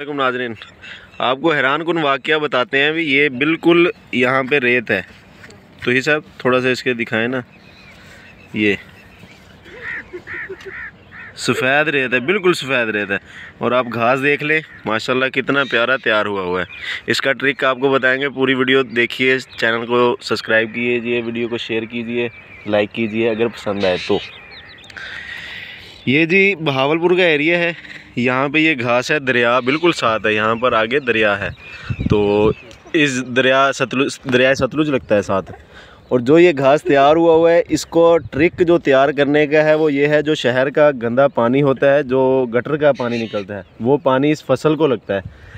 वालेकुम नाजरीन। आपको हैरान कन वाक़ बताते हैं भी ये बिल्कुल यहाँ पे रेत है। तो ही साहब थोड़ा सा इसके दिखाएँ ना। ये। सफ़ेद रेत है, बिल्कुल सफ़ेद रेत है। और आप घास देख लें, माशाल्लाह कितना प्यारा तैयार हुआ हुआ है। इसका ट्रिक आपको बताएँगे, पूरी वीडियो देखिए, चैनल को सब्सक्राइब कीजिए, वीडियो को शेयर कीजिए, लाइक कीजिए, अगर पसंद आए तो। ये जी बहावलपुर का एरिया है। यहाँ पे ये घास है, दरिया, बिल्कुल साथ है, यहाँ पर आगे दरिया है। तो इस दरिया सतलुज दरिया सतलुज लगता है साथ। और जो ये घास तैयार हुआ हुआ है, इसको ट्रिक जो तैयार करने का है, वो ये है, जो शहर का गंदा पानी होता है, जो गटर का पानी निकलता है, वो पानी इस फ़सल को लगता है।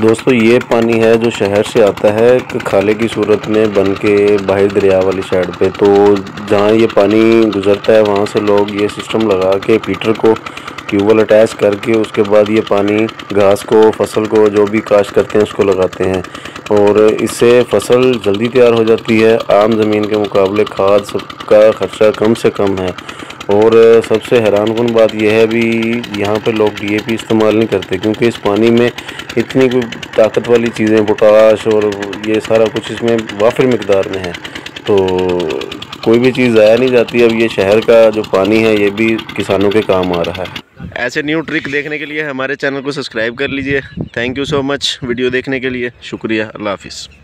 दोस्तों, ये पानी है जो शहर से आता है खाले की सूरत में बन के बाहर दरिया वाली साइड पे। तो जहाँ ये पानी गुजरता है, वहाँ से लोग ये सिस्टम लगा के पीटर को ट्यूबवेल अटैच करके उसके बाद ये पानी, घास को, फ़सल को, जो भी काश करते हैं, उसको लगाते हैं। और इससे फ़सल जल्दी तैयार हो जाती है। आम ज़मीन के मुकाबले खाद सबका ख़र्चा कम से कम है। और सबसे हैरान कन बात यह है भी, यहाँ पर लोग डीएपी इस्तेमाल नहीं करते, क्योंकि इस पानी में इतनी कोई ताकत वाली चीज़ें, पोटाश और ये सारा कुछ इसमें वाफिर मकदार में है। तो कोई भी चीज़ ज़ाया नहीं जाती। अब ये शहर का जो पानी है, ये भी किसानों के काम आ रहा है। ऐसे न्यू ट्रिक देखने के लिए हमारे चैनल को सब्सक्राइब कर लीजिए। Thank you so much video देखने के लिए। शुक्रिया। अल्लाह हाफिज़।